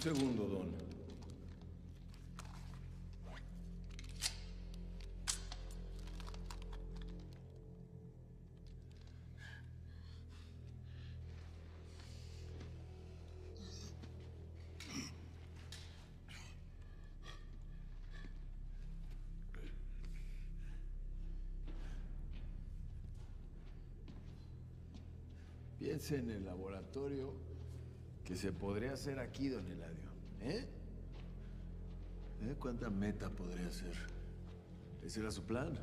segundo, Don. Piense en el laboratorio que se podría hacer aquí, don Eladio. ¿Eh? ¿Eh? ¿Cuánta meta podría ser? Ese era su plan.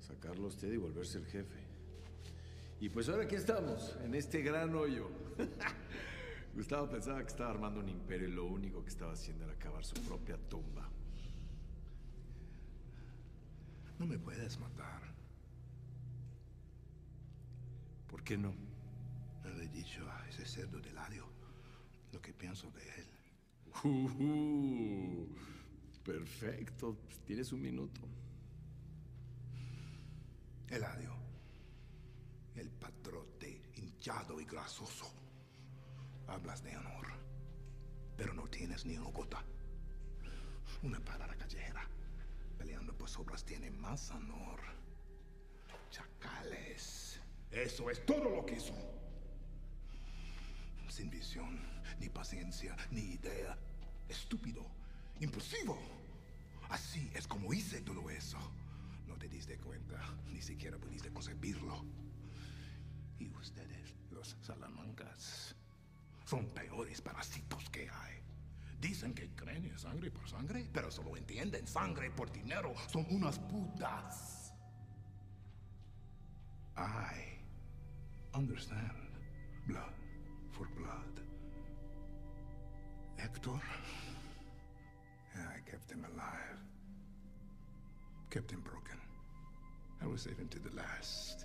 Sacarlo a usted y volverse el jefe. Y pues ahora aquí estamos, en este gran hoyo. Gustavo pensaba que estaba armando un imperio y lo único que estaba haciendo era cavar su propia tumba. No me puedes matar. ¿Por qué no? No le he dicho a ese cerdo de Ladio lo que pienso de él. Uh, perfecto. Tienes un minuto. Eladio, el patrote hinchado y grasoso. Hablas de honor, pero no tienes ni una gota. Una parada callejera, peleando por sobras, tiene más honor. Chacales. Eso es todo lo que hizo. Sin visión, ni paciencia, ni idea. Estúpido, impulsivo. Así es como hice todo eso. No te diste cuenta, ni siquiera pudiste concebirlo. Y ustedes, los salamancas, son peores parásitos que hay. Dicen que creen en sangre por sangre, pero solo entienden sangre por dinero. Son unas putas. I understand Hector, yeah, I kept him alive. Kept him broken. I will save him to the last.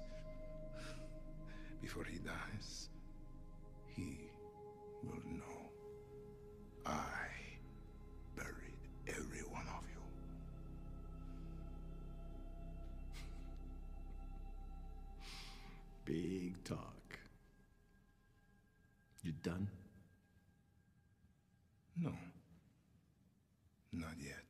Before he dies, he will know I buried every one of you. Big talk. You done? No, not yet.